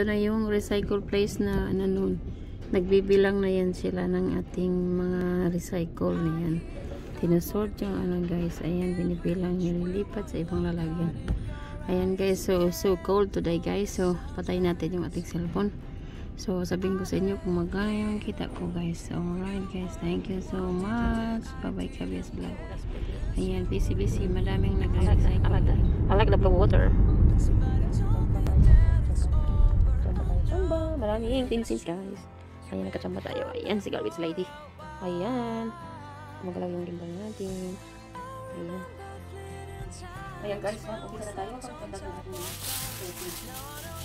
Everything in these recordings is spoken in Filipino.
ito na yung recycle place na ano nun. Nagbibilang na yan sila ng ating mga recycle na yan. Tinasort yung ano guys. Ayan, binibilang nililipat sa ibang lalagyan. Ayan guys, so so cold today guys. So patay natin yung ating cellphone. So sabihin ko sa inyo kung magkano yung kita ko guys. So alright guys, thank you so much. Bye bye Kabias Vlog. Ayan, busy busy. Madaming nag-recycle. I like the, water. Maraming tinsins guys. Ayan, nagkachamba tayo. Ayan, si garbage lady. Ayan. Magalaw yung gimbal natin. Ayan. Ayan guys, umpisa na tayo. Pagpunta ko natin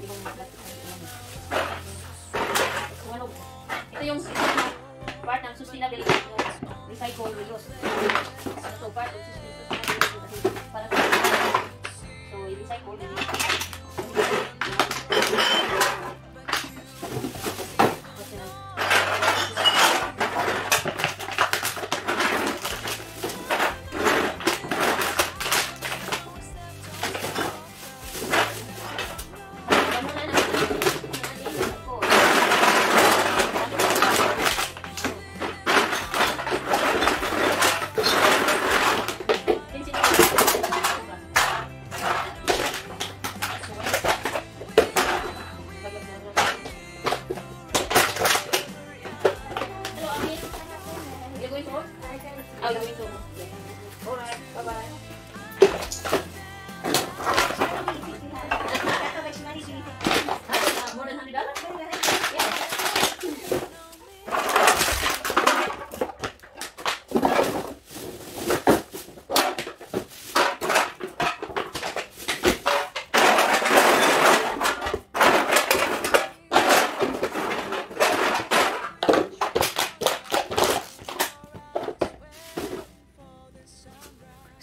Ito yung part ng sustainable recycle reuse. Ito part ng sustainable para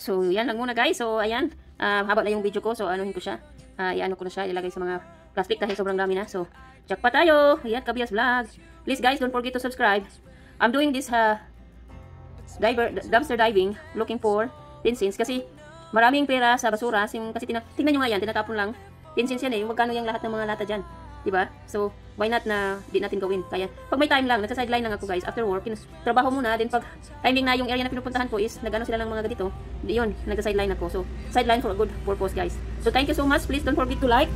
So, yan lang muna guys. So, ayan. Ah, haba na yung video ko. So, anuhin ko siya. Ah, iano ko na siya. Ilagay sa mga plastic dahil sobrang dami na. So, check pa tayo. Ayan, Kabias Vlog. Please guys, don't forget to subscribe. I'm doing this uh, diver, dumpster diving. Looking for tinsins. Kasi, maraming pera sa basura. Kasi, tina, tingnan nyo nga yan. Tinatapon lang. Tinsins yan eh. Magkano yung lahat ng mga lata dyan. Diba? So, why not na di natin gawin? Kaya, pag may time lang, nagsa-sideline lang ako guys. After work, trabaho muna. Then pag timing na yung area na pinupuntahan ko is, nagano sila ng mga ganito. Di yun, nagsa-sideline ako. So, sideline for a good purpose guys. So, thank you so much. Please don't forget to like,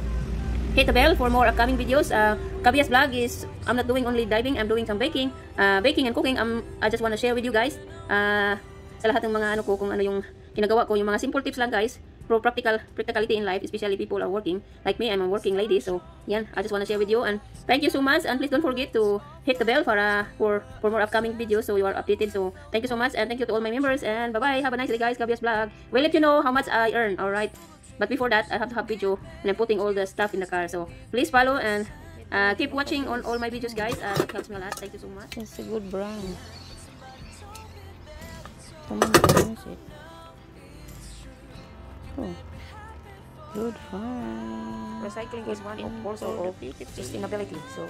hit the bell for more upcoming videos. Uh, Kabias Vlog is, I'm not doing only diving, I'm doing some baking. Uh, baking and cooking, um, I just wanna share with you guys. Uh, sa lahat ng mga ano ko, kung ano yung ginagawa ko, yung mga simple tips lang guys. Pro practical practicality in life, especially people are working. Like me, I'm a working lady, so yeah, I just want to share with you. And thank you so much, and please don't forget to hit the bell para for for more upcoming videos, so you are updated. So thank you so much, and thank you to all my members. And bye bye. Have a nice day, guys. Gabias vlog. We'll let you know how much I earn. All right. But before that, I have to have video when I'm putting all the stuff in the car. So please follow and uh, keep watching on all my videos, guys. Uh, that helps me a lot. Thank you so much. It's a good brand. Someone use it. Oh. Good find. Recycling is one of also of the sustainability. So,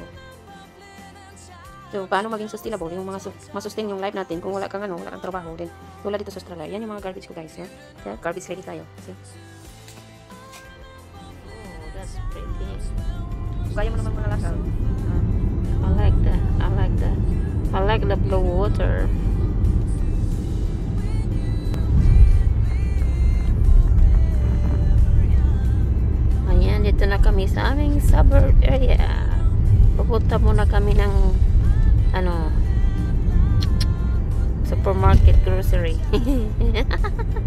so paano maging sustainable yung mga su masustain yung life natin kung wala kang ano, wala kang trabaho din. Wala dito sa Australia. Yan yung mga garbage ko guys. Yan. Yeah, garbage ready tayo. See? Oh, that's pretty. Kaya mo naman. I like that. I like that. I like the blue water. Na kami sa aming suburb area. Pupunta muna kami ng ano supermarket grocery.